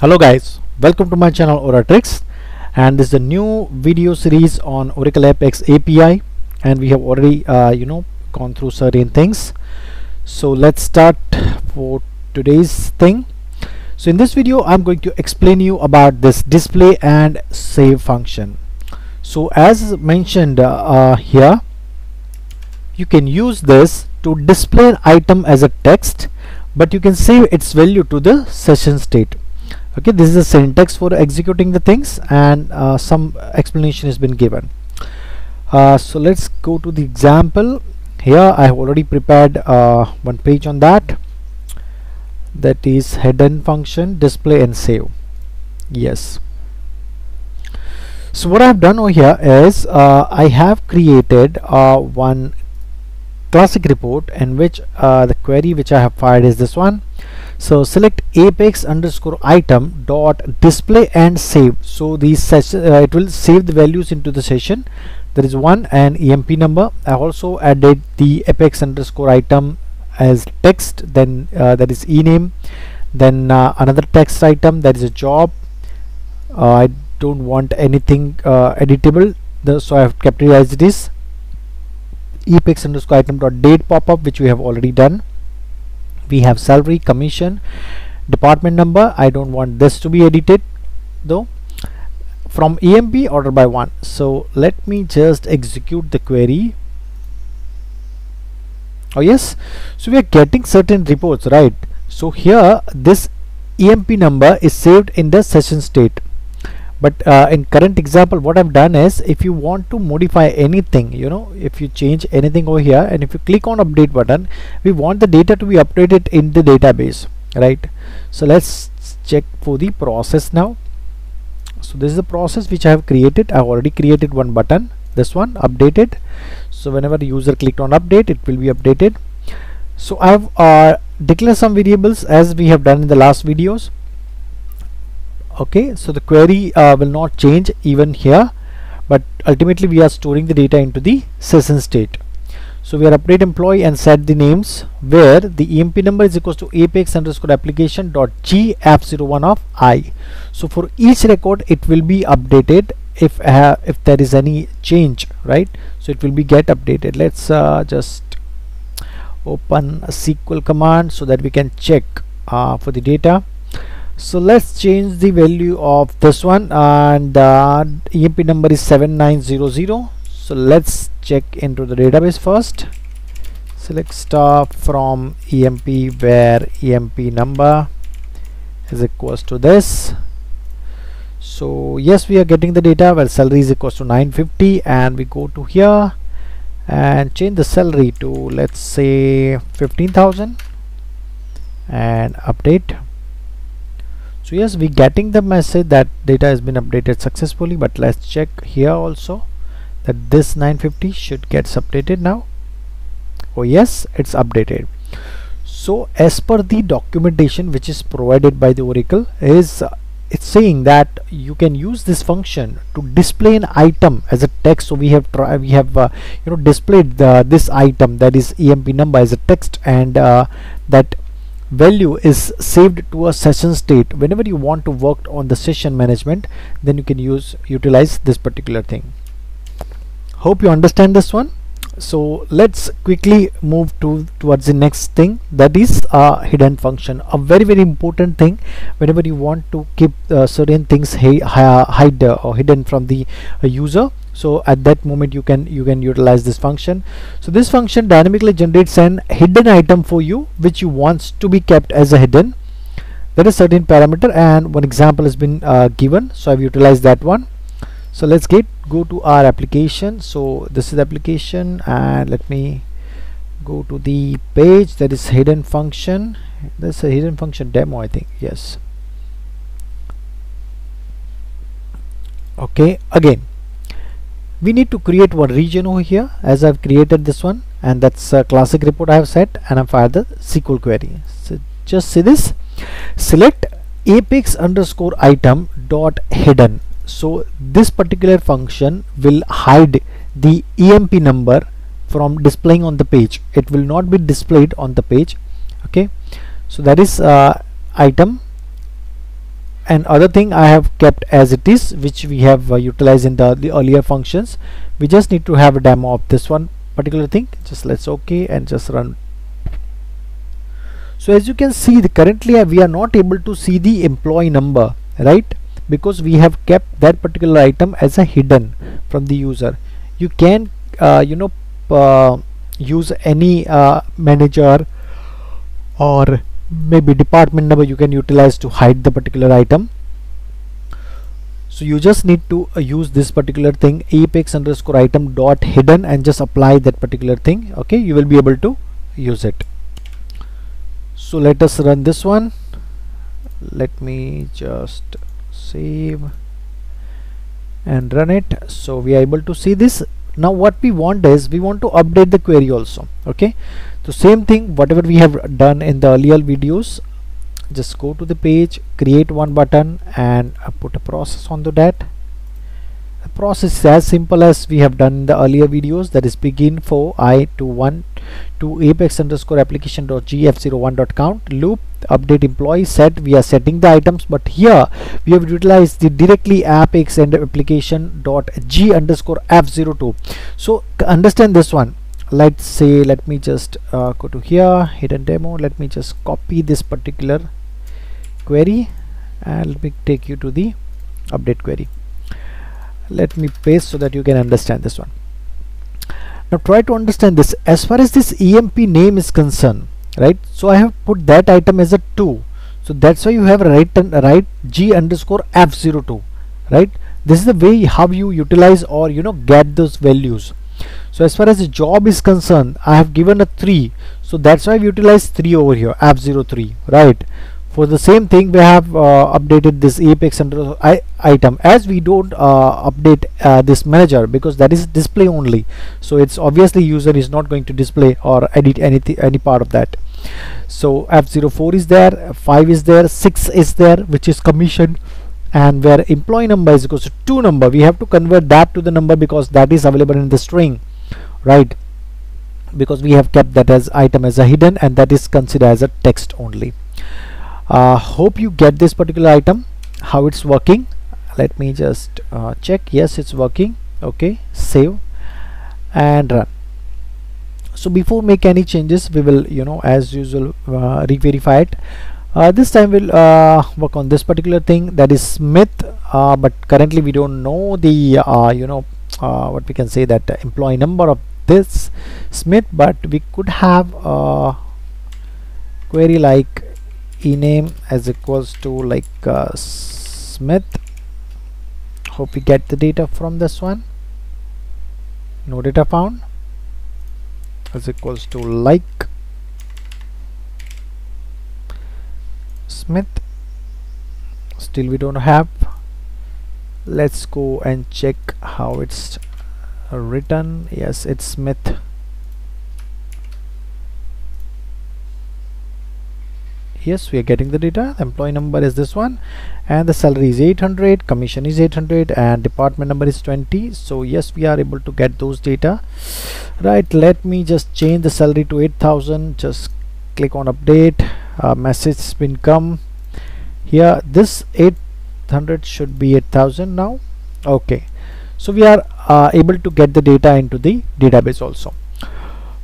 hello guys. Welcome to my channel Oratrix and this is a new video series on Oracle Apex API and we have already uh, you know gone through certain things. So let's start for today's thing. So in this video I'm going to explain you about this display and save function. So as mentioned uh, uh, here you can use this to display an item as a text but you can save its value to the session state okay this is the syntax for executing the things and uh, some explanation has been given. Uh, so let's go to the example. Here I have already prepared uh, one page on that. That is hidden function display and save. Yes. So what I have done over here is uh, I have created uh, one classic report in which uh, the query which I have fired is this one so select apex underscore item dot display and save. So these session uh, it will save the values into the session. There is one and emp number. I also added the apex underscore item as text then uh, that is ename then uh, another text item that is a job. Uh, i don't want anything uh, editable. The, so i have kept it as it is apex underscore item dot date pop up which we have already done we have salary commission department number I don't want this to be edited though. From EMP order by one. So let me just execute the query. Oh yes. So we are getting certain reports right? So here this EMP number is saved in the session state but uh, in current example what I've done is if you want to modify anything you know if you change anything over here and if you click on update button we want the data to be updated in the database right? So let's check for the process now. So this is the process which I have created. I have already created one button this one updated. So whenever the user clicked on update it will be updated. So I have uh, declared some variables as we have done in the last videos okay so the query uh, will not change even here but ultimately we are storing the data into the session state. So we are update employee and set the names where the emp number is equals to apex underscore application dot g f01 of i. So for each record it will be updated if uh, if there is any change right? So it will be get updated. Let's uh, just open a sql command so that we can check uh, for the data so let's change the value of this one and uh, emp number is 7900 so let's check into the database first. Select star from emp where emp number is equals to this. So yes we are getting the data. Where salary is equals to 950 and we go to here and change the salary to let's say 15,000 and update so yes we getting the message that data has been updated successfully but let's check here also that this 950 should get updated now. Oh yes it's updated. So as per the documentation which is provided by the oracle is uh, it's saying that you can use this function to display an item as a text. So we have tried we have uh, you know displayed the, this item that is emp number as a text and uh, that value is saved to a session state. Whenever you want to work on the session management then you can use utilize this particular thing. Hope you understand this one so let's quickly move to towards the next thing. That is a hidden function a very very important thing. Whenever you want to keep uh, certain things hide uh, or hidden from the uh, user. So at that moment you can you can utilize this function. So this function dynamically generates an hidden item for you which you wants to be kept as a hidden. There is certain parameter and one example has been uh, given. So I've utilized that one. So let's get go to our application. So this is application and let me go to the page that is hidden function. There's a hidden function demo I think. Yes. Okay again we need to create one region over here as I've created this one and that's a classic report I have set and I've fired the SQL query. So just see this. Select apex underscore item dot hidden so this particular function will hide the emp number from displaying on the page. It will not be displayed on the page. Okay? So that is uh, item. And other thing I have kept as it is which we have uh, utilized in the, the earlier functions. We just need to have a demo of this one particular thing. Just let's okay and just run. So as you can see the currently uh, we are not able to see the employee number right because we have kept that particular item as a hidden from the user. You can uh, you know uh, use any uh, manager or maybe department number you can utilize to hide the particular item. So you just need to uh, use this particular thing apex underscore item dot hidden and just apply that particular thing okay? You will be able to use it. So let us run this one. Let me just save and run it. So we are able to see this. Now what we want is we want to update the query also okay? So same thing whatever we have done in the earlier videos just go to the page create one button and uh, put a process that the process is as simple as we have done in the earlier videos. That is begin for i to one to apex underscore application dot g f01 dot count. Loop update employee set. We are setting the items but here we have utilized the directly apex and application dot g underscore f02 so understand this one. Let's say let me just uh, go to here hidden demo. Let me just copy this particular query and let me take you to the update query let me paste so that you can understand this one. Now try to understand this. As far as this emp name is concerned right? So I have put that item as a 2 so that's why you have right right g underscore f02 right? This is the way how you utilize or you know get those values. So as far as the job is concerned I have given a 3 so that's why I've utilized 3 over here f03 right for the same thing we have uh, updated this apex item. As we don't uh, update uh, this manager because that is display only. So it's obviously user is not going to display or edit anything any part of that. So f04 is there 5 is there 6 is there which is commission and where employee number is equals to 2 number. We have to convert that to the number because that is available in the string right? Because we have kept that as item as a hidden and that is considered as a text only uh, hope you get this particular item. How it's working. Let me just uh, check. Yes it's working. Okay save and run. So before make any changes we will you know as usual uh, re-verify it. Uh, this time we'll uh, work on this particular thing. That is Smith. Uh, but currently we don't know the uh, you know uh, what we can say that employee number of this Smith but we could have a query like ename as equals to like uh, Smith. Hope we get the data from this one. No data found. As equals to like. Smith. Still we don't have. Let's go and check how it's written. Yes it's Smith yes we are getting the data. The employee number is this one. And the salary is 800 commission is 800 and department number is 20 so yes we are able to get those data. Right let me just change the salary to 8000 just click on update. Uh, message has been come here. This 800 should be 8000 now. Okay. So we are uh, able to get the data into the database also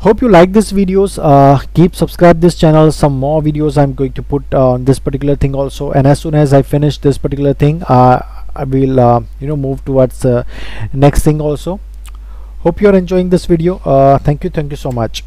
hope you like this videos. Uh, keep subscribe this channel. Some more videos i'm going to put uh, on this particular thing also. And as soon as i finish this particular thing uh, i will uh, you know move towards uh, next thing also. Hope you are enjoying this video. Thank you. Thank you so much